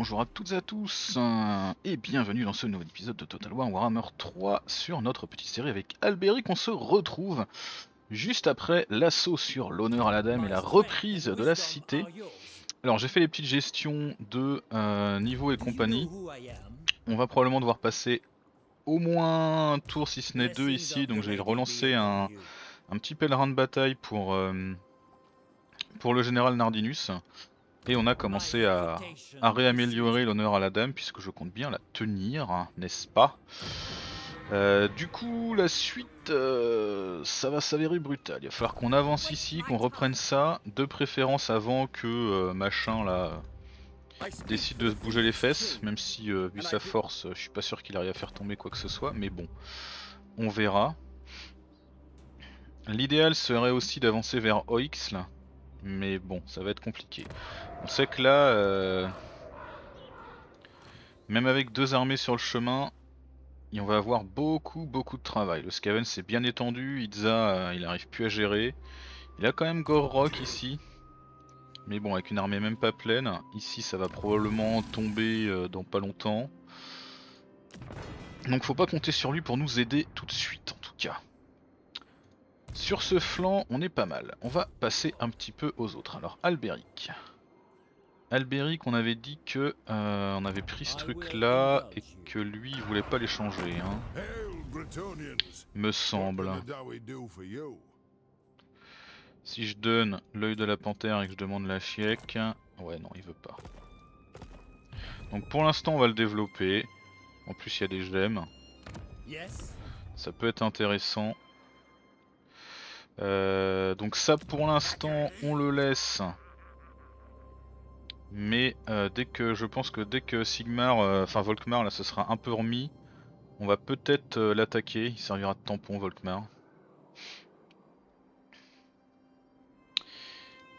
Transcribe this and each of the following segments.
bonjour à toutes et à tous, euh, et bienvenue dans ce nouvel épisode de Total War Warhammer 3 sur notre petite série avec Alberic. On se retrouve juste après l'assaut sur l'honneur à la dame et la reprise de la cité. Alors j'ai fait les petites gestions de euh, niveau et compagnie. On va probablement devoir passer au moins un tour si ce n'est deux ici, donc j'ai relancé un, un, petit pèlerin de bataille pour, euh, pour le général Nardinus. Et on a commencé à, réaméliorer l'honneur à la dame puisque je compte bien la tenir, hein, n'est-ce pas? Euh, Du coup, la suite, euh, ça va s'avérer brutal. Il va falloir qu'on avance ici, qu'on reprenne ça, de préférence avant que euh, machin là décide de se bouger les fesses, même si vu sa force, je suis pas sûr qu'il arrive à faire tomber quoi que ce soit, mais bon, on verra. L'idéal serait aussi d'avancer vers Oix là. Mais bon, ça va être compliqué. On sait que là, euh, même avec deux armées sur le chemin, on va avoir beaucoup beaucoup de travail. Le Skaven s'est bien étendu, Itza euh, il arrive plus à gérer. Il a quand même Gorrock ici. Mais bon, avec une armée même pas pleine, ici ça va probablement tomber euh, dans pas longtemps. Donc faut pas compter sur lui pour nous aider tout de suite. Sur ce flanc, on est pas mal. On va passer un petit peu aux autres. Alors, Alberic. Alberic, on avait dit que euh, on avait pris ce truc là et que lui il voulait pas l'échanger. Hein. Me semble. Si je donne l'œil de la panthère et que je demande la chiec, ouais non il veut pas. Donc pour l'instant on va le développer. En plus il y a des gemmes. Ça peut être intéressant. Euh, donc ça pour l'instant on le laisse. Mais euh, dès que je pense que dès que Sigmar, euh, enfin Volkmar là ce sera un peu remis, on va peut-être l'attaquer, il servira de tampon Volkmar.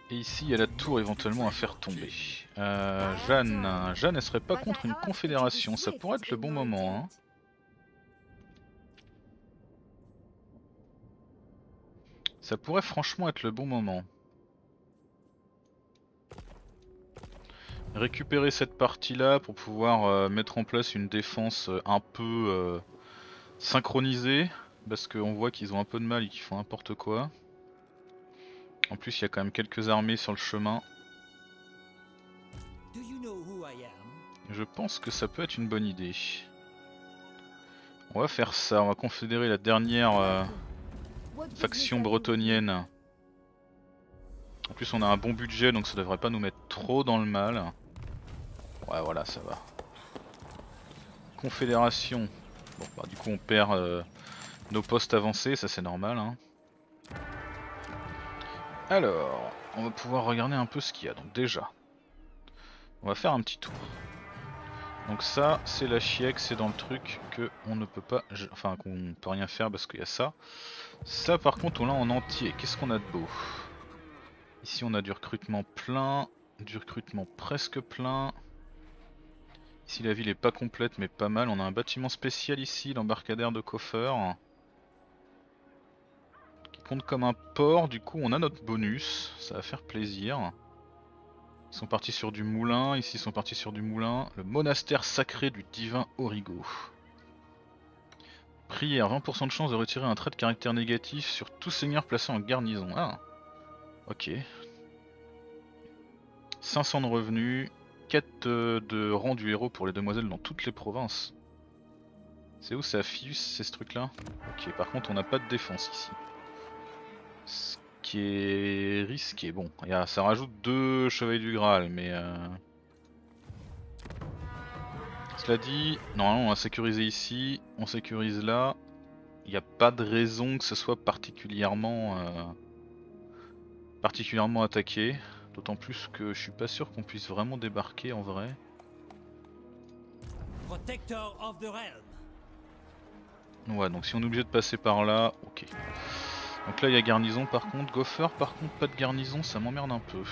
Et ici il y a la tour éventuellement à faire tomber. Jeanne, Jeanne elle serait pas contre une confédération, ça pourrait être le bon moment hein. Ça pourrait franchement être le bon moment. Récupérer cette partie là pour pouvoir euh, mettre en place une défense euh, un peu euh, synchronisée. Parce qu'on voit qu'ils ont un peu de mal et qu'ils font n'importe quoi. En plus il y a quand même quelques armées sur le chemin. Je pense que ça peut être une bonne idée. On va faire ça, on va confédérer la dernière Faction bretonienne. En plus on a un bon budget donc ça devrait pas nous mettre trop dans le mal. Ouais voilà ça va. Confédération. Bon bah du coup on perd euh, nos postes avancés, ça c'est normal. Hein. Alors, on va pouvoir regarder un peu ce qu'il y a. Donc déjà, on va faire un petit tour. Donc ça, c'est la chiec, c'est dans le truc que on ne peut pas, enfin qu'on peut rien faire parce qu'il y a ça. Ça par contre on l'a en entier, qu'est-ce qu'on a de beau? Ici on a du recrutement plein, du recrutement presque plein. Ici la ville est pas complète mais pas mal, on a un bâtiment spécial ici, l'embarcadère de Koffer. Qui compte comme un port, du coup on a notre bonus, ça va faire plaisir. Ils sont partis sur du moulin, ici ils sont partis sur du moulin. Le monastère sacré du divin Origo. Prière, 20% de chance de retirer un trait de caractère négatif sur tout seigneur placé en garnison. Ah Ok. 500 de revenus, 4 de rang du héros pour les demoiselles dans toutes les provinces. C'est où ça Fius c'est ce truc là Ok par contre on n'a pas de défense ici. Qui est risqué. Bon, ça rajoute deux chevaliers du Graal mais... Euh... Cela dit, normalement on va sécuriser ici, on sécurise là. Il n'y a pas de raison que ce soit particulièrement euh, particulièrement attaqué. D'autant plus que je suis pas sûr qu'on puisse vraiment débarquer en vrai. Ouais, donc si on est obligé de passer par là, ok. Donc là il y a garnison par contre. Gopher par contre pas de garnison, ça m'emmerde un peu.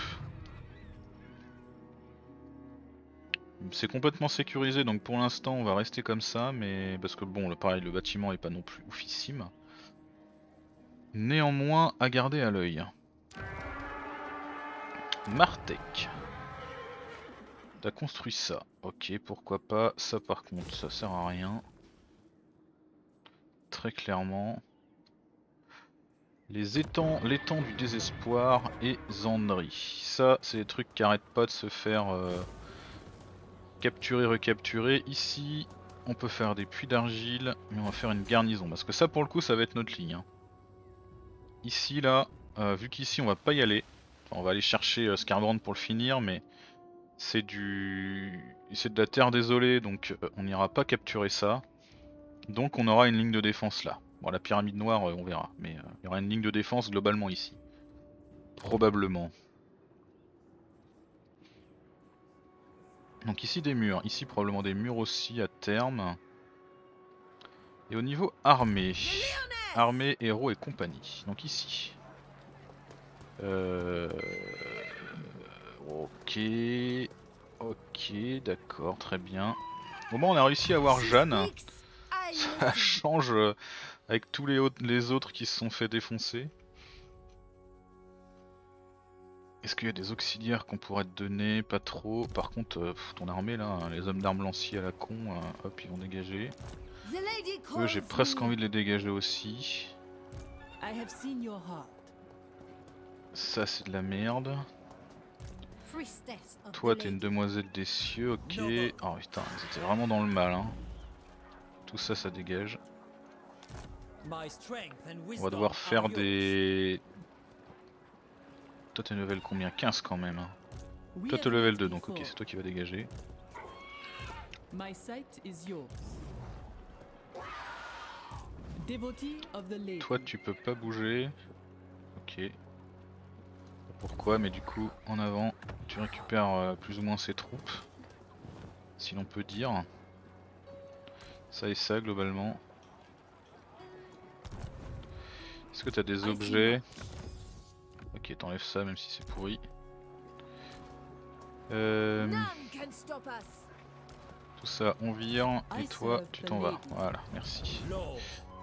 C'est complètement sécurisé donc pour l'instant on va rester comme ça mais parce que bon le pareil le bâtiment est pas non plus oufissime. Néanmoins à garder à l'œil. Martek. T'as construit ça. Ok, pourquoi pas. Ça par contre, ça sert à rien. Très clairement. Les étangs, l'étang du désespoir et Zandri. Ça, c'est des trucs qui arrêtent pas de se faire euh, capturer, recapturer. Ici, on peut faire des puits d'argile, mais on va faire une garnison. Parce que ça, pour le coup, ça va être notre ligne. hein. Ici, là, euh, vu qu'ici, on va pas y aller. On va aller chercher euh, Scarbrand pour le finir, mais c'est du... C'est de la terre désolée, donc on n'ira pas capturer ça. Donc on aura une ligne de défense là. Bon, la pyramide noire, euh, on verra, mais euh, il y aura une ligne de défense globalement ici. Probablement. Donc ici des murs, ici probablement des murs aussi à terme. Et au niveau armée, armée, héros et compagnie. Donc ici. Euh... Ok, ok, d'accord, très bien. Au moins on a réussi à avoir Jeanne. Ça change euh, avec tous les, autres- les autres qui se sont fait défoncer. Est-ce qu'il y a des auxiliaires qu'on pourrait te donner? Pas trop. Par contre, euh, ton armée là, hein, les hommes d'armes lanciers à la con, euh, hop, ils vont dégager. Eux, j'ai presque envie de les dégager aussi. Ça, c'est de la merde. Toi, t'es une demoiselle des cieux, ok. Oh putain, ils étaient vraiment dans le mal. Hein. Tout ça, ça dégage. On va devoir faire des. Toi, t'es level combien? 15 quand même. hein. Toi, t'es level 2, donc ok, c'est toi qui va dégager. My sight is yours. Devotee of the lady. Toi, tu peux pas bouger. Ok. Pourquoi? Mais du coup, en avant, tu récupères euh, plus ou moins ses troupes. Si l'on peut dire. Ça et ça, globalement. Est-ce que t'as des objets Ok, t'enlèves ça, même si c'est pourri. Euh, tout ça, on vire. Et toi, tu t'en vas. Voilà, merci.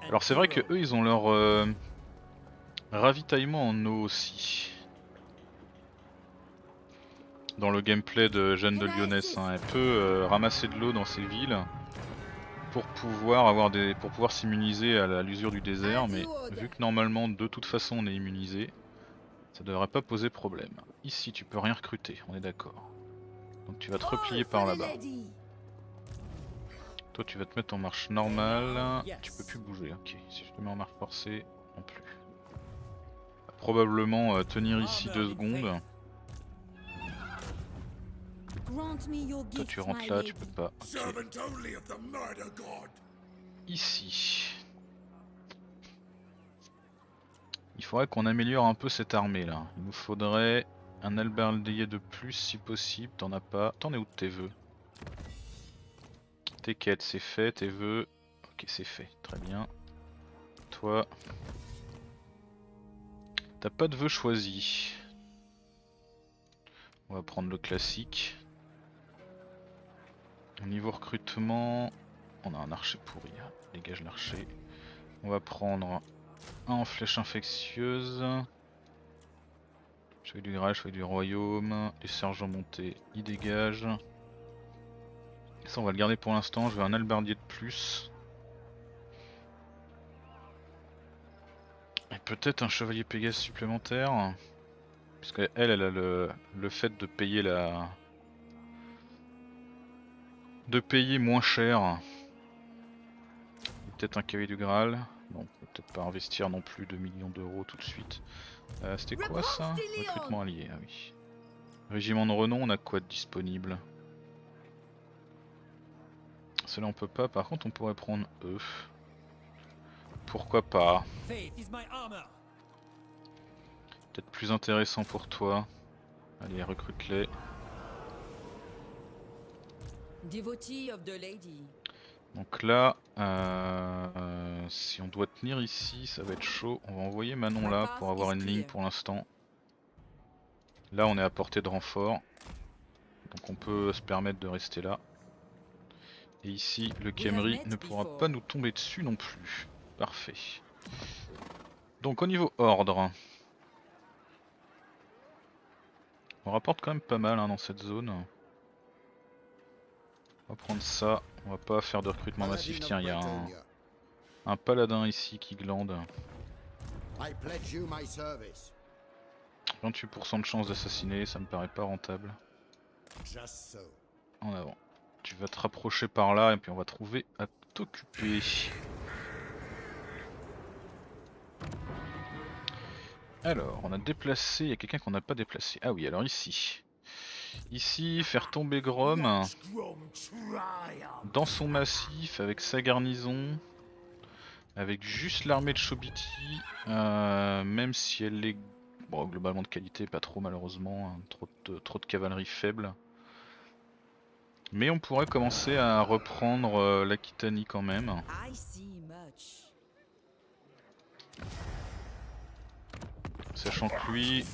Alors c'est vrai que eux ils ont leur euh, ravitaillement en eau aussi. Dans le gameplay de Jeanne de Lyonesse, hein. elle peut euh, ramasser de l'eau dans ses villes pour pouvoir avoir des, pour pouvoir s'immuniser à l'usure du désert, mais vu que normalement de toute façon on est immunisé, ça devrait pas poser problème. Ici tu peux rien recruter, on est d'accord. Donc tu vas te replier par là-bas. Toi tu vas te mettre en marche normale, tu peux plus bouger, ok. Si je te mets en marche forcée, non plus. Probablement euh, tenir ici deux secondes. Toi tu rentres là, tu peux pas. Ici. Il faudrait qu'on améliore un peu cette armée là. Il nous faudrait un albardier de plus si possible. T'en as pas. T'en es où de tes vœux? Tes quêtes, c'est fait. Tes vœux. Ok, c'est fait. Très bien. Toi. T'as pas de vœux choisis. On va prendre le classique. Au niveau recrutement, on a un archer pourri. hein. Dégage l'archer. On va prendre un en flèche infectieuse. Chevalier du Graal, chevalier du royaume. Les sergents montés, ils dégagent. Ça, on va le garder pour l'instant. Je veux un albardier de plus. Et peut-être un chevalier Pégase supplémentaire. Puisque elle, elle a le fait de payer la. De payer moins cher. Peut-être un cavalier du Graal. Bon, on peut peut-être pas investir non plus de millions d'euros tout de suite. Euh, C'était quoi ça Recrutement allié, ah oui. Régiment de renom, on a quoi de disponible? Cela on peut pas, par contre on pourrait prendre eux. Pourquoi pas? Peut-être plus intéressant pour toi. Allez, recrute-les. Devotee of the lady. Donc là, euh, si on doit tenir ici, ça va être chaud. On va envoyer Manon là pour avoir une ligne pour l'instant. Là, on est à portée de renfort. Donc on peut se permettre de rester là. Et ici, le Khemri ne pourra pas nous tomber dessus non plus. Parfait. Donc au niveau ordre, on rapporte quand même pas mal hein, dans cette zone. On va prendre ça, on va pas faire de recrutement massif. Tiens, il y a un, paladin ici qui glande. I pledge you my service. 28% de chance d'assassiner, ça me paraît pas rentable. En avant. Tu vas te rapprocher par là et puis on va trouver à t'occuper. Alors, on a déplacé, il y a quelqu'un qu'on n'a pas déplacé. Ah oui, alors ici. Ici, faire tomber Grom dans son massif avec sa garnison. Avec juste l'armée de Chobiti. euh, même si elle est bon, globalement de qualité, pas trop malheureusement. hein, trop, de, trop de cavalerie faible. Mais on pourrait commencer à reprendre euh, l'Aquitanie quand même. Sachant que lui,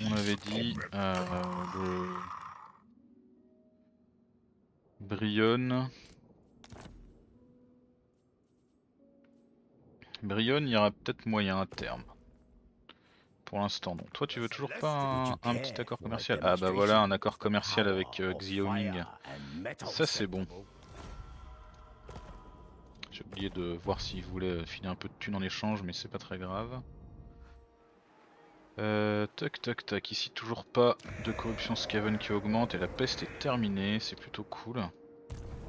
on avait dit euh, le Brionne. Brionne, il y aura peut-être moyen à terme. Pour l'instant, non. Toi, tu veux toujours pas un, un petit accord commercial? Ah bah voilà, un accord commercial avec euh, Xiaoming. Ça, c'est bon. J'ai oublié de voir s'il voulait filer un peu de thunes en échange, mais c'est pas très grave. Euh, tac tac tac, ici toujours pas de corruption Skaven qui augmente et la peste est terminée, c'est plutôt cool.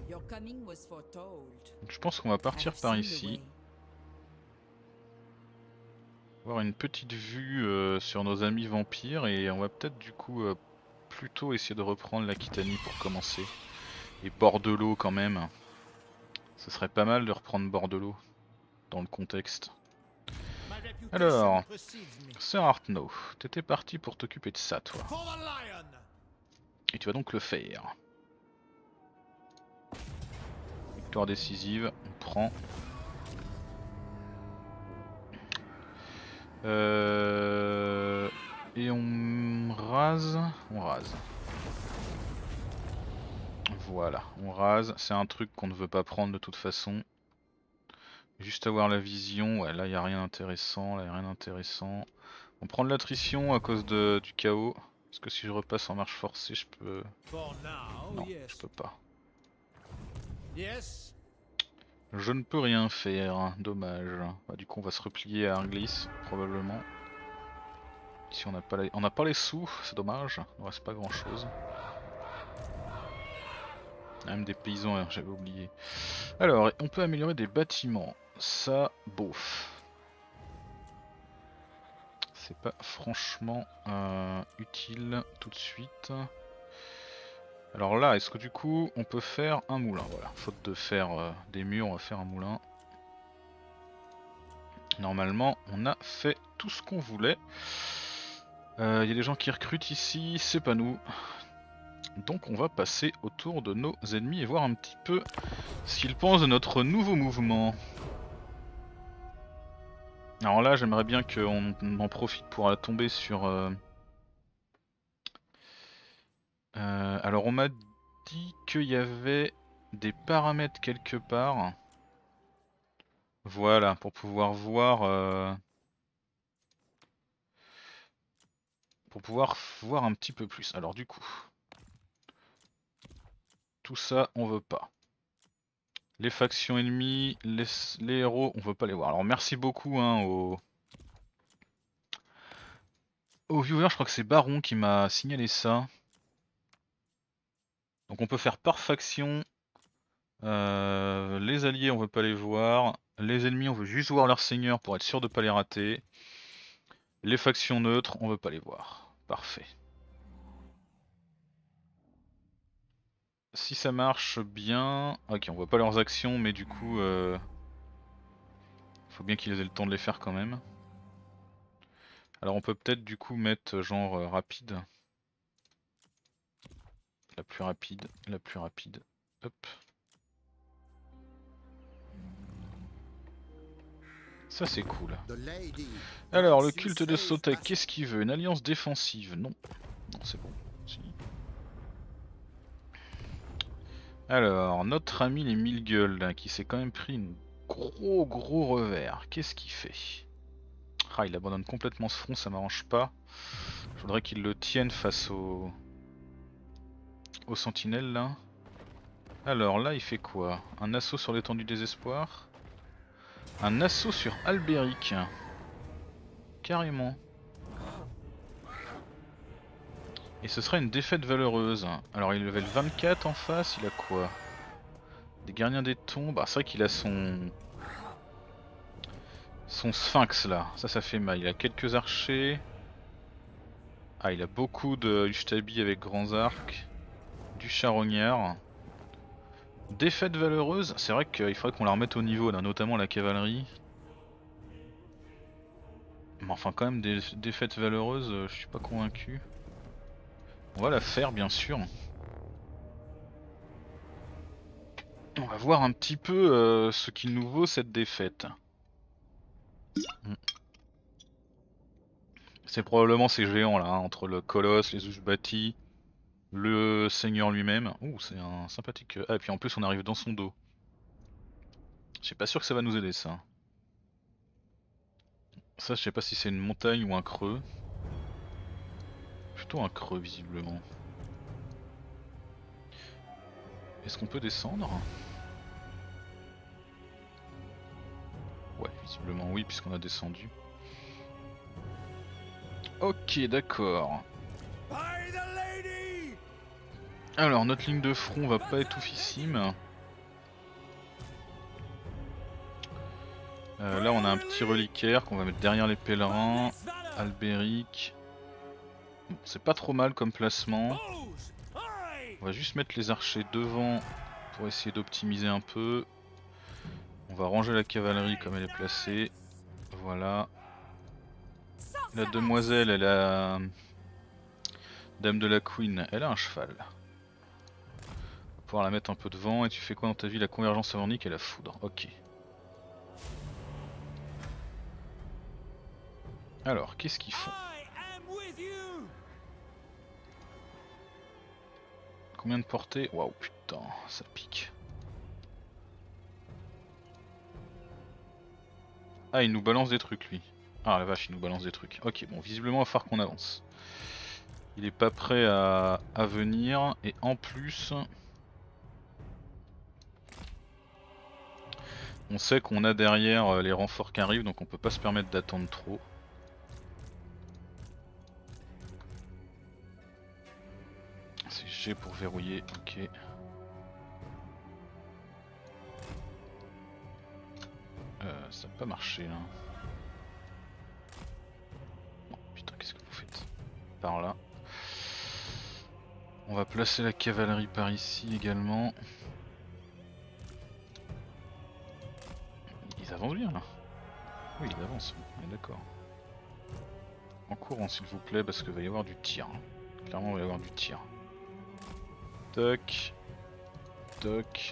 Donc je pense qu'on va partir par ici, avoir une petite vue euh, sur nos amis vampires et on va peut-être du coup euh, plutôt essayer de reprendre l'Aquitanie pour commencer. Et Bordelot quand même. Ce serait pas mal de reprendre Bordelot dans le contexte. Alors, Sir Artno, t'étais parti pour t'occuper de ça toi. Et tu vas donc le faire. Victoire décisive, on prend. Euh, et on rase. On rase. Voilà, on rase. C'est un truc qu'on ne veut pas prendre de toute façon. Juste avoir la vision. Ouais, là, il a rien d'intéressant. Là, il a rien d'intéressant. On prend de l'attrition à cause de, du chaos. Parce que si je repasse en marche forcée, je peux. Non, je peux pas. Je ne peux rien faire, dommage. Bah, du coup, on va se replier à Arglis, probablement. Si on n'a pas, les... on n'a pas les sous, c'est dommage. Il ne reste pas grand chose. Même des paysans, hein, j'avais oublié. Alors, on peut améliorer des bâtiments. Ça, bof. C'est pas franchement euh, utile tout de suite. Alors là, est-ce que du coup on peut faire un moulin? Voilà, faute de faire euh, des murs, on va faire un moulin. Normalement, on a fait tout ce qu'on voulait. Il y a des gens qui recrutent ici, c'est pas nous. Donc on va passer autour de nos ennemis et voir un petit peu ce qu'ils pensent de notre nouveau mouvement. Alors là, j'aimerais bien qu'on en profite pour tomber sur... euh, euh, alors on m'a dit qu'il y avait des paramètres quelque part. Voilà, pour pouvoir voir... euh, Pour pouvoir voir un petit peu plus. Alors du coup... Tout ça, on veut pas. Les factions ennemies, les, héros, on veut pas les voir. Alors merci beaucoup hein, aux... viewers, je crois que c'est Baron qui m'a signalé ça. Donc on peut faire par faction. Euh, les alliés on veut pas les voir. Les ennemis on veut juste voir leur seigneur pour être sûr de pas les rater. Les factions neutres on veut pas les voir. Parfait. Si ça marche bien... Ok on voit pas leurs actions mais du coup... Euh... Faut bien qu'ils aient le temps de les faire quand même. Alors on peut peut-être du coup mettre genre euh, rapide. La plus rapide, la plus rapide. Hop. Ça c'est cool. Alors le culte de Sotek, qu'est-ce qu'il veut? Une alliance défensive? Non. Non c'est bon. Alors, notre ami les mille gueules, qui s'est quand même pris une gros gros revers, qu'est-ce qu'il fait? Ah, il abandonne complètement ce front, ça m'arrange pas. Je voudrais qu'il le tienne face au... aux sentinelles là. Alors là, il fait quoi? Un assaut sur l'étendue du désespoir Un assaut sur Albéric? Carrément. Et ce sera une défaite valeureuse. Alors il est level 24 en face, il a quoi? Des gardiens des tombes. Ah c'est vrai qu'il a son... Son sphinx là, ça ça fait mal. Il a quelques archers. Ah il a beaucoup de Ustabi avec grands arcs. Du charognard. Défaite valeureuse, c'est vrai qu'il faudrait qu'on la remette au niveau, là, notamment la cavalerie. Mais enfin quand même des défaites valeureuses, euh, je suis pas convaincu. On va la faire bien sûr. On va voir un petit peu euh, ce qu'il nous vaut cette défaite. Hmm. C'est probablement ces géants là, hein, entre le colosse, les Ushbati, le seigneur lui-même. Ouh, c'est un sympathique. Ah, et puis en plus, on arrive dans son dos. Je suis pas sûr que ça va nous aider ça. Ça, je sais pas si c'est une montagne ou un creux. Plutôt un creux, visiblement. Est-ce qu'on peut descendre? Ouais, visiblement oui, puisqu'on a descendu. Ok, d'accord. Alors, notre ligne de front va pas être oufissime. Euh, là, on a un petit reliquaire qu'on va mettre derrière les pèlerins. Albéric. C'est pas trop mal comme placement. On va juste mettre les archers devant pour essayer d'optimiser un peu. On va ranger la cavalerie comme elle est placée. Voilà. La demoiselle, elle a... Dame de la Queen, elle a un cheval. On va pouvoir la mettre un peu devant. Et tu fais quoi dans ta vie? La convergence avornique et la foudre. Ok. Alors, qu'est-ce qu'ils font? Combien de portée Waouh, putain, ça pique. Ah, il nous balance des trucs lui. Ah la vache, il nous balance des trucs. Ok, bon, visiblement, il va falloir qu'on avance. Il est pas prêt à, à venir. Et en plus... On sait qu'on a derrière euh, les renforts qui arrivent, donc on peut pas se permettre d'attendre trop. Pour verrouiller, ok. Euh, ça n'a pas marché là. Non, putain, qu'est-ce que vous faites? Par là. On va placer la cavalerie par ici également. Ils avancent bien là. Oui, ils avancent, est d'accord. En courant s'il vous plaît parce qu'il va y avoir du tir. hein. Clairement il va y avoir du tir. Toc. Toc.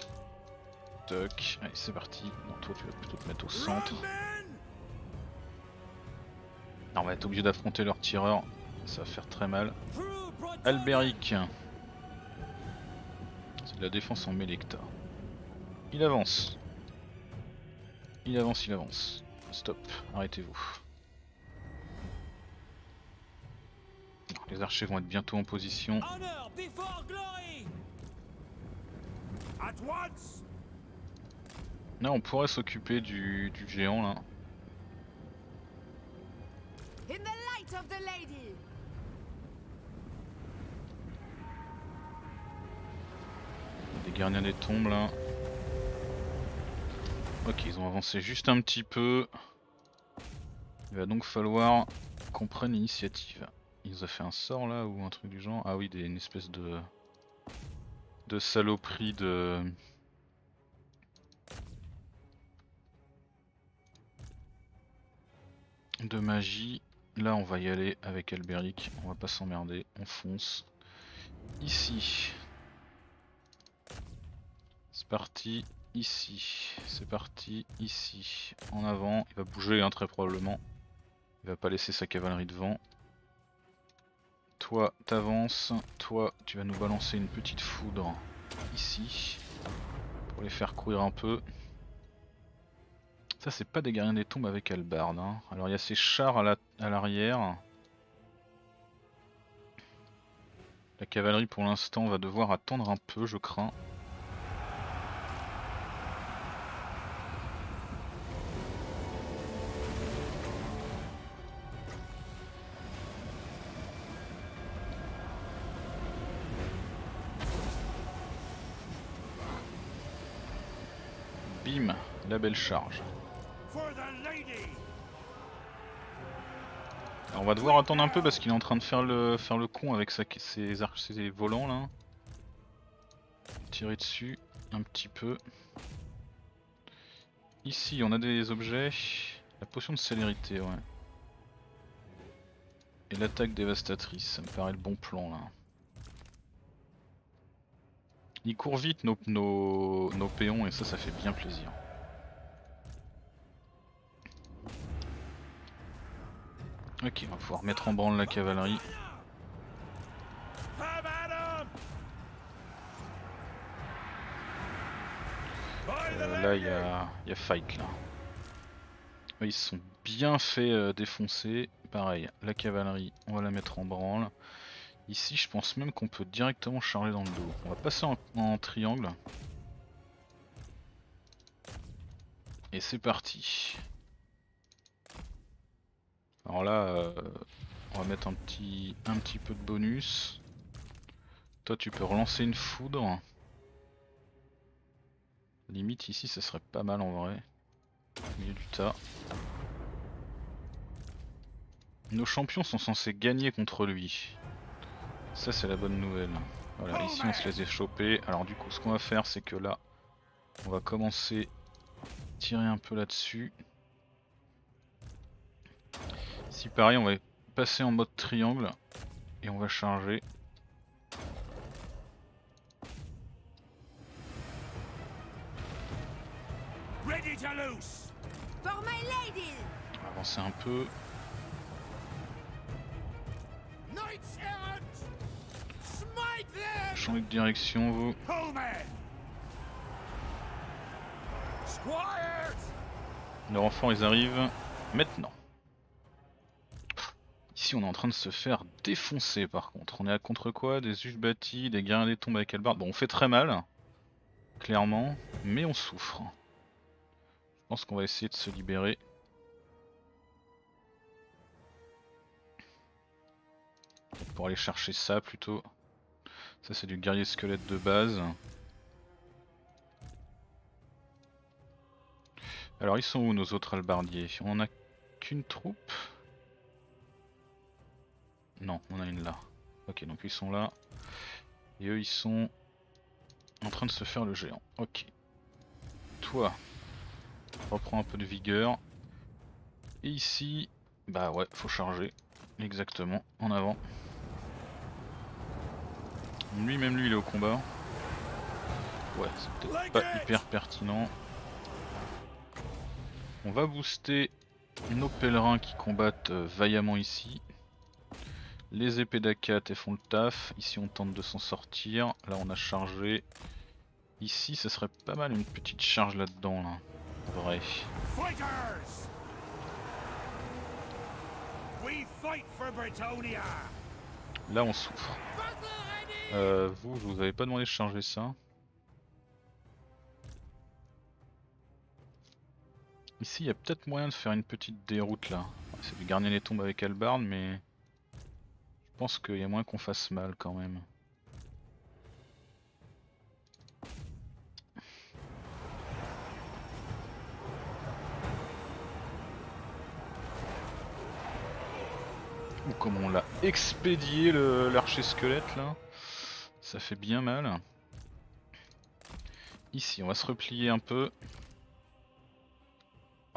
Toc. Allez c'est parti. Non toi tu vas plutôt te mettre au centre. Non, on va être obligé d'affronter leur tireur. Ça va faire très mal. Albéric. C'est de la défense en Mélecta. Il avance. Il avance, il avance. Stop, arrêtez-vous. Les archers vont être bientôt en position. Là on pourrait s'occuper du, du géant là. In the light of the lady! Des gardiens des tombes là. Ok, ils ont avancé juste un petit peu. Il va donc falloir qu'on prenne l'initiative. Il nous a fait un sort là ou un truc du genre Ah oui, des, une espèce de. De saloperie de. de magie. Là, on va y aller avec Albéric. On va pas s'emmerder. On fonce. Ici. C'est parti. Ici. C'est parti. Ici. En avant. Il va bouger hein, très probablement. Il va pas laisser sa cavalerie devant. Toi, t'avances. Toi, tu vas nous balancer une petite foudre ici. Pour les faire courir un peu. Ça, c'est pas des gardiens des tombes avec Albarde. hein. Alors, il y a ces chars à la- à l'arrière. la cavalerie, pour l'instant, va devoir attendre un peu, je crains. Belle charge. Alors on va devoir attendre un peu parce qu'il est en train de faire le, faire le con avec sa, ses, arcs, ses volants là. Tirer dessus un petit peu. Ici on a des objets. La potion de célérité ouais. Et l'attaque dévastatrice, ça me paraît le bon plan là. Ils courent vite nos, nos, nos péons et ça ça fait bien plaisir. Ok, on va pouvoir mettre en branle la cavalerie. Euh, là il y a, y a fight là. Ils se sont bien fait euh, défoncer. Pareil, la cavalerie, on va la mettre en branle. Ici, je pense même qu'on peut directement charger dans le dos. On va passer en triangle. Et c'est parti. Alors là, euh, on va mettre un petit, un petit peu de bonus. Toi, tu peux relancer une foudre. Limite ici, ça serait pas mal en vrai. Au milieu du tas. Nos champions sont censés gagner contre lui. Ça c'est la bonne nouvelle. Voilà, ici on se les a chopés. Alors du coup ce qu'on va faire c'est que là, on va commencer à tirer un peu là-dessus. Ici pareil on va passer en mode triangle et on va charger. Ready to loose! For my lady! On va avancer un peu. Changer de direction vous. Nos renforts ils arrivent maintenant. On est en train de se faire défoncer par contre. On est à contre quoi? Des bâtis, des guerriers des tombes avec Albard. Bon on fait très mal, clairement, mais on souffre. Je pense qu'on va essayer de se libérer. Pour aller chercher ça plutôt. Ça c'est du guerrier squelette de base. Alors ils sont où nos autres albardiers? On a qu'une troupe? Non, on a une là. Ok, donc ils sont là. Et eux ils sont en train de se faire le géant. Ok. Toi, reprends un peu de vigueur. Et ici, bah ouais, faut charger. Exactement, en avant. Lui, même lui, il est au combat. Ouais, c'est peut-être pas hyper pertinent. On va booster nos pèlerins qui combattent euh, vaillamment ici. Les épées d'Akat elles font le taf. Ici on tente de s'en sortir. Là on a chargé. Ici ça serait pas mal une petite charge là-dedans là. Vrai. Fighters! We fight for Britonia! Là on souffre. Euh, vous, je vous avais pas demandé de charger ça. Ici il y a peut-être moyen de faire une petite déroute là. C'est du garder les tombes avec Albard mais... Je pense qu'il y a moins qu'on fasse mal quand même. Ou comme on l'a expédié l'archer squelette là. Ça fait bien mal. Ici on va se replier un peu.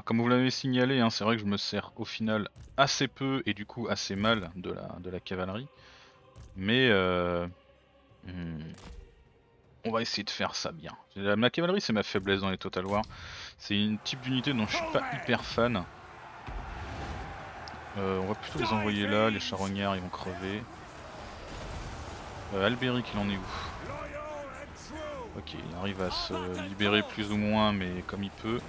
Comme vous l'avez signalé, hein, c'est vrai que je me sers au final assez peu et du coup assez mal de la, de la cavalerie. Mais euh, hmm, on va essayer de faire ça bien. La, cavalerie c'est ma faiblesse dans les Total War. C'est une type d'unité dont je suis pas hyper fan. Euh, on va plutôt les envoyer là, les charognards ils vont crever. Euh, Albéric il en est où! Ok, il arrive à se libérer plus ou moins, mais comme il peut.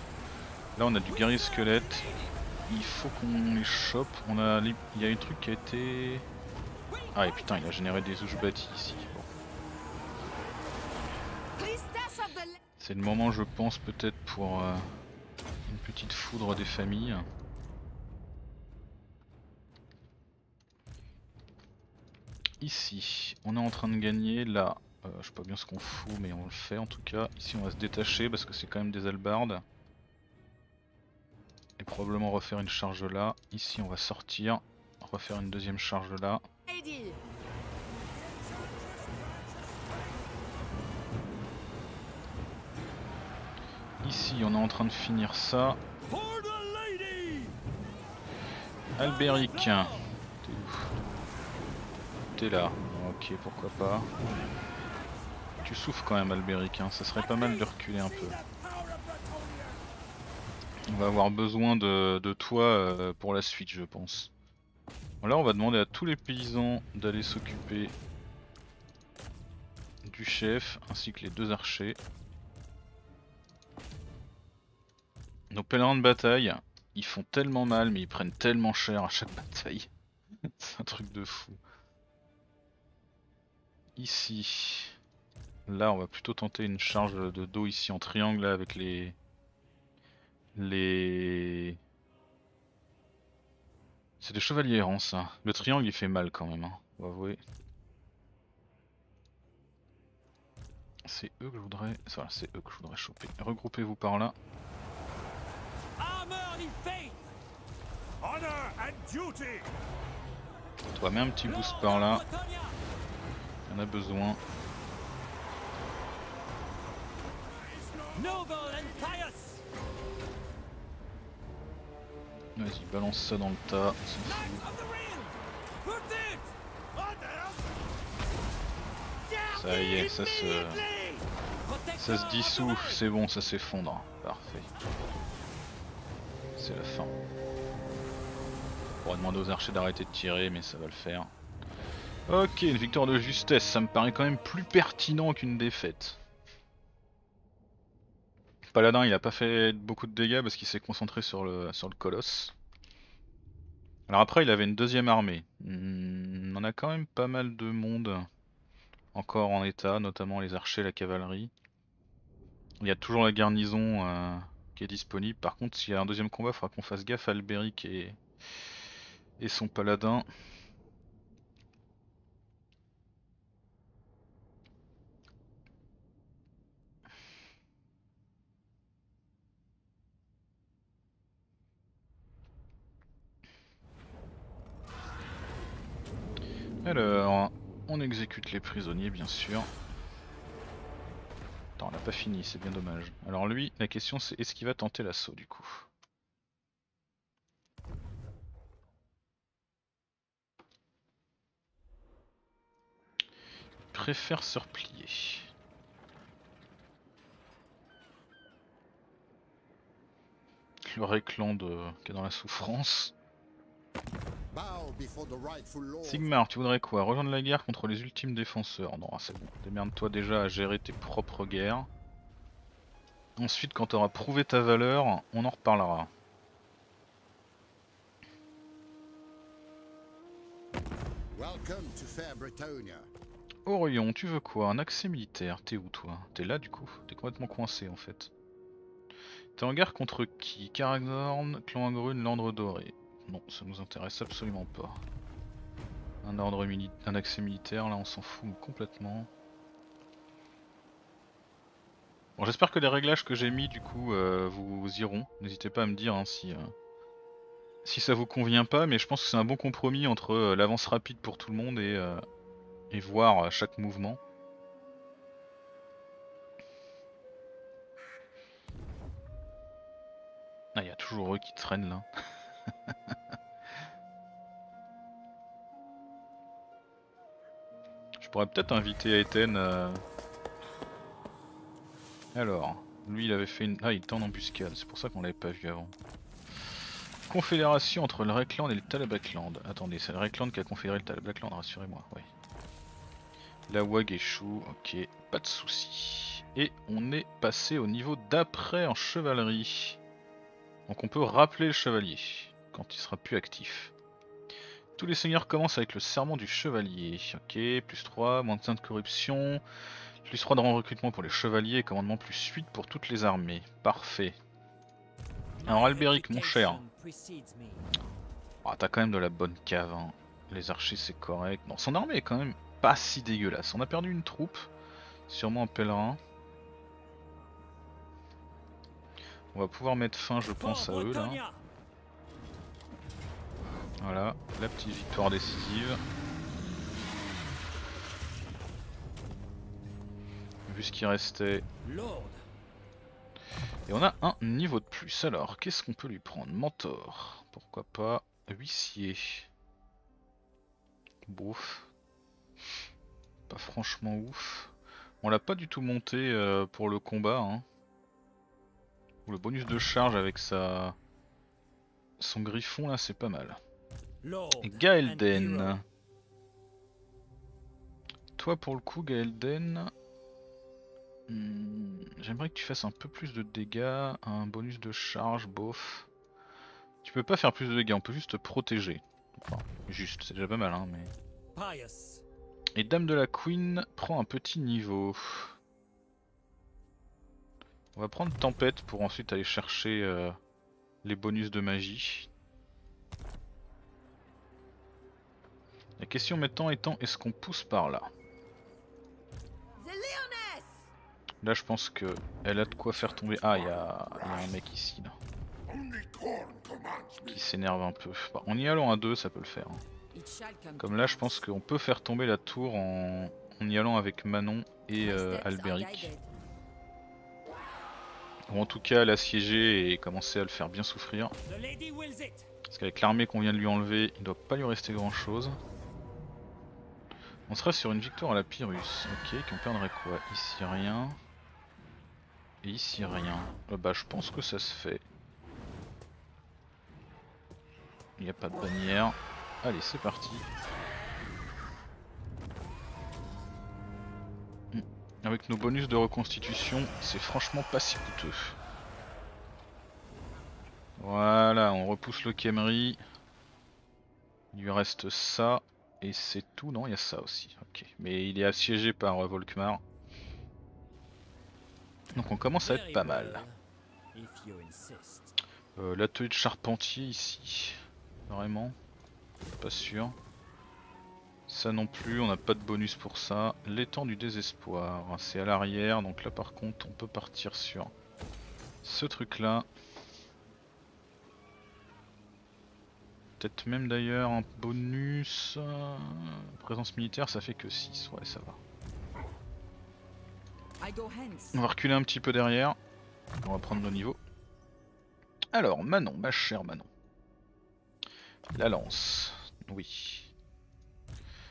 Là, on a du guerrier squelette. Il faut qu'on les chope. On a, il y a un truc qui a été. Ah et putain, il a généré des bâties ici. C'est le moment, je pense, peut-être pour euh, une petite foudre des familles. Ici, on est en train de gagner. Là, Euh, je sais pas bien ce qu'on fout, mais on le fait en tout cas. Ici, on va se détacher parce que c'est quand même des albardes. Et probablement refaire une charge là. Ici, on va sortir, refaire une deuxième charge là. Ici, on est en train de finir ça. Albéric, T'es là. Ok, pourquoi pas. Tu souffres quand même, Albéric. hein. Ça serait pas mal de reculer un peu. On va avoir besoin de, de toi euh, pour la suite, je pense. Là, on va demander à tous les paysans d'aller s'occuper du chef ainsi que les deux archers. Nos pèlerins de bataille, ils font tellement mal, mais ils prennent tellement cher à chaque bataille. C'est un truc de fou. Ici, là, on va plutôt tenter une charge de dos ici en triangle avec les les c'est des chevaliers errants ça. Le triangle il fait mal quand même, hein, on va avouer. C'est eux que je voudrais. Voilà, c'est eux que je voudrais choper. Regroupez-vous par là. Toi mets un petit boost par là, on a besoin. Vas-y, balance ça dans le tas. Ça y est, ça se, ça se dissout, c'est bon, ça s'effondre. Parfait. C'est la fin. On va demander aux archers d'arrêter de tirer, mais ça va le faire. Ok, une victoire de justesse, ça me paraît quand même plus pertinent qu'une défaite. Paladin, il a pas fait beaucoup de dégâts parce qu'il s'est concentré sur le, colosse. Alors après, il avait une deuxième armée. Hmm, on a quand même pas mal de monde encore en état, notamment les archers, la cavalerie. Il y a toujours la garnison euh, qui est disponible. Par contre, s'il y a un deuxième combat, il faudra qu'on fasse gaffe à Albéric et, et son paladin. Alors, on exécute les prisonniers bien sûr. Attends, on n'a pas fini, c'est bien dommage. Alors lui, la question c'est est-ce qu'il va tenter l'assaut du coup? Il préfère se replier. Le réclan de... qui est dans la souffrance. Sigmar, tu voudrais quoi? Rejoindre la guerre contre les ultimes défenseurs. Non, c'est bon. Démerde-toi déjà à gérer tes propres guerres. Ensuite, quand tu auras prouvé ta valeur, on en reparlera. Orion, tu veux quoi? Un accès militaire. T'es où toi? T'es là du coup? T'es complètement coincé en fait. T'es en guerre contre qui? Karagorn, Clan Agrune, Landre Doré. Non, ça nous intéresse absolument pas. Un ordre un accès militaire, là on s'en fout complètement. Bon, j'espère que les réglages que j'ai mis du coup euh, vous, iront. N'hésitez pas à me dire hein, si, euh, si ça vous convient pas, mais je pense que c'est un bon compromis entre euh, l'avance rapide pour tout le monde et, euh, et voir chaque mouvement. Ah, il y a toujours eux qui traînent là. Je pourrais peut-être inviter Aeten. euh, Alors, lui il avait fait une. Ah, il était en embuscade, c'est pour ça qu'on l'avait pas vu avant. Confédération entre le Rekland et le Talabakland. Attendez, c'est le Rekland qui a confédéré le Talabakland, rassurez-moi, oui. La Wageshu, ok, pas de soucis. Et on est passé au niveau d'après en chevalerie. Donc on peut rappeler le chevalier quand il sera plus actif. Tous les seigneurs commencent avec le serment du chevalier. Ok, plus 3, moins de 5 de corruption, plus 3 de rang recrutement pour les chevaliers et commandement plus 8 pour toutes les armées. Parfait. Alors Albéric, mon cher, Ah, t'as quand même de la bonne cave. hein. Les archers c'est correct. Non, son armée est quand même pas si dégueulasse. On a perdu une troupe, Sûrement un pèlerin. On va pouvoir mettre fin, je pense, à eux là. Voilà, la petite victoire décisive. Vu ce qui restait. Et on a un niveau de plus. Alors, qu'est-ce qu'on peut lui prendre? Mentor. Pourquoi pas Huissier. Bouf. Pas franchement ouf. On l'a pas du tout monté euh, pour le combat. Hein. Le bonus de charge avec sa... Son griffon là, c'est pas mal. Gaelden. Toi pour le coup Gaelden. hmm, J'aimerais que tu fasses un peu plus de dégâts, un bonus de charge, bof. Tu peux pas faire plus de dégâts, on peut juste te protéger. Enfin, juste, c'est déjà pas mal hein, mais... Et Dame de la Queen prend un petit niveau. On va prendre Tempête pour ensuite aller chercher euh, les bonus de magie. La question maintenant étant, est-ce qu'on pousse par là! Là je pense que elle a de quoi faire tomber... Ah, il y a, il y a un mec ici là, qui s'énerve un peu. Bah, en y allant à deux, ça peut le faire. hein. Comme là je pense qu'on peut faire tomber la tour en, en y allant avec Manon et euh, guided. Ou en tout cas l'assiéger et commencer à le faire bien souffrir. Parce qu'avec l'armée qu'on vient de lui enlever, il doit pas lui rester grand chose. On serait sur une victoire à la Pyrrhus. Ok, qu'on perdrait quoi? Ici rien. Et ici rien. Euh, bah je pense que ça se fait. Il n'y a pas de bannière. Allez, c'est parti. Hmm. Avec nos bonus de reconstitution, c'est franchement pas si coûteux. Voilà, on repousse le Kemri. Il lui reste ça. Et c'est tout, non Il y a ça aussi. Ok. Mais il est assiégé par euh, Volkmar. Donc on commence à être pas mal. Euh, L'atelier de charpentier ici. Vraiment Pas sûr. Ça non plus, on n'a pas de bonus pour ça. L'étang du désespoir, c'est à l'arrière, donc là par contre on peut partir sur ce truc là. Peut-être même d'ailleurs un bonus. euh, Présence militaire ça fait que 6, ouais ça va. On va reculer un petit peu derrière. On va prendre nos niveaux. Alors, Manon, ma chère Manon. La lance. Oui.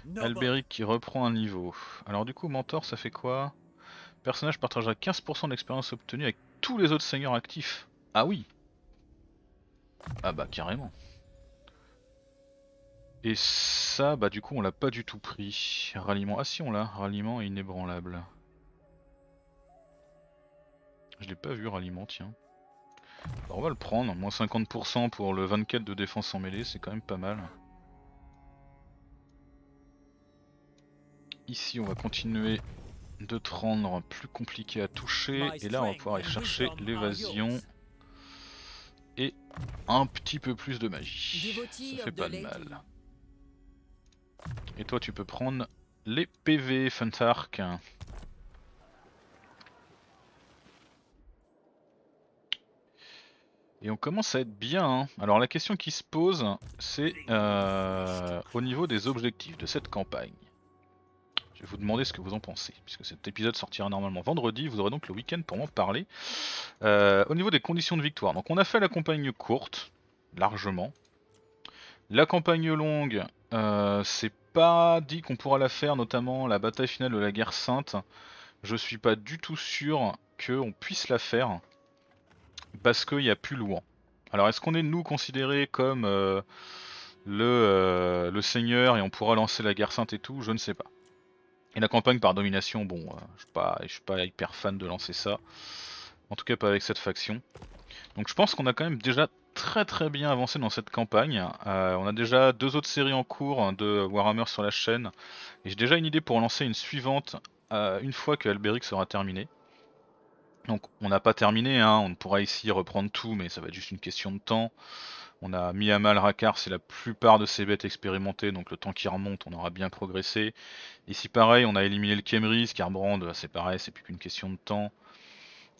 Noble. Albéric qui reprend un niveau. Alors du coup, mentor, ça fait quoi? Personnage partagera 15% de l'expérience obtenue avec tous les autres seigneurs actifs. Ah oui Ah bah carrément. Et ça, bah du coup, on l'a pas du tout pris. Ralliement. Ah si, on l'a. Ralliement et inébranlable. Je l'ai pas vu, ralliement, tiens. Alors on va le prendre. Moins 50% pour le 24 de défense en mêlée, c'est quand même pas mal. Ici, on va continuer de te rendre plus compliqué à toucher. Et là, on va pouvoir aller chercher l'évasion. Et un petit peu plus de magie. Ça fait pas de mal. Et toi, tu peux prendre les PV, Funtark. Et on commence à être bien. hein. Alors la question qui se pose, c'est euh, au niveau des objectifs de cette campagne. Je vais vous demander ce que vous en pensez, puisque cet épisode sortira normalement vendredi, vous aurez donc le week-end pour m'en parler. Euh, au niveau des conditions de victoire, donc on a fait la campagne courte, largement. La campagne longue, euh, c'est pas dit qu'on pourra la faire, notamment la bataille finale de la guerre sainte. Je suis pas du tout sûr qu'on puisse la faire parce qu'il n'y a plus loin. Alors est-ce qu'on est nous considérés comme euh, le, euh, le seigneur et on pourra lancer la guerre sainte et tout? Je ne sais pas. Et la campagne par domination, bon, je suis pas, je suis pas hyper fan de lancer ça. En tout cas pas avec cette faction. Donc je pense qu'on a quand même déjà très très bien avancé dans cette campagne. Euh, on a déjà deux autres séries en cours hein, de Warhammer sur la chaîne. Et j'ai déjà une idée pour lancer une suivante euh, une fois que Alberic sera terminé. Donc on n'a pas terminé, hein, on pourra ici reprendre tout, mais ça va être juste une question de temps. On a mis à mal Rakar, c'est la plupart de ces bêtes expérimentées, donc le temps qui remonte, on aura bien progressé. Ici pareil, on a éliminé le Kemris, Carbrand, bah, c'est pareil, c'est plus qu'une question de temps.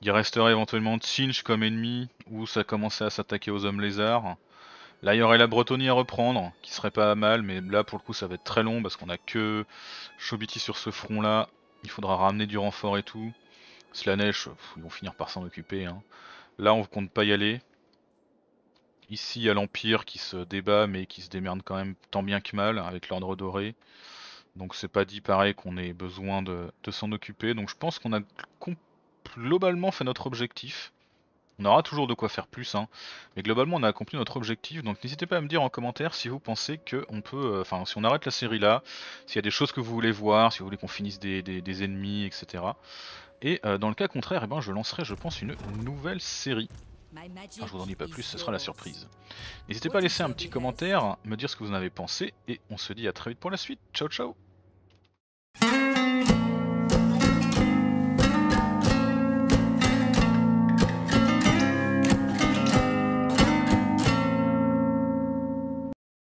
Il resterait éventuellement Tsinch comme ennemi, ou ça commençait à s'attaquer aux hommes lézards. Là il y aurait la Bretonnie à reprendre, qui serait pas mal, mais là pour le coup ça va être très long, parce qu'on a que Chobiti sur ce front là. Il faudra ramener du renfort et tout. Slanesh, ils vont finir par s'en occuper. hein. Là on compte pas y aller. Ici, il y a l'Empire qui se débat, mais qui se démerde quand même tant bien que mal avec l'Ordre Doré. Donc c'est pas dit pareil qu'on ait besoin de, s'en occuper. Donc je pense qu'on a globalement fait notre objectif. On aura toujours de quoi faire plus, hein. mais globalement on a accompli notre objectif. Donc n'hésitez pas à me dire en commentaire si vous pensez que on peut, euh, enfin si on arrête la série là, s'il y a des choses que vous voulez voir, si vous voulez qu'on finisse des, des- des ennemis, etc. Et euh, dans le cas contraire, eh ben, je lancerai, je pense, une nouvelle série. Ah, je vous en dis pas plus, ce sera la surprise. N'hésitez pas à laisser un petit commentaire, me dire ce que vous en avez pensé, et on se dit à très vite pour la suite. Ciao ciao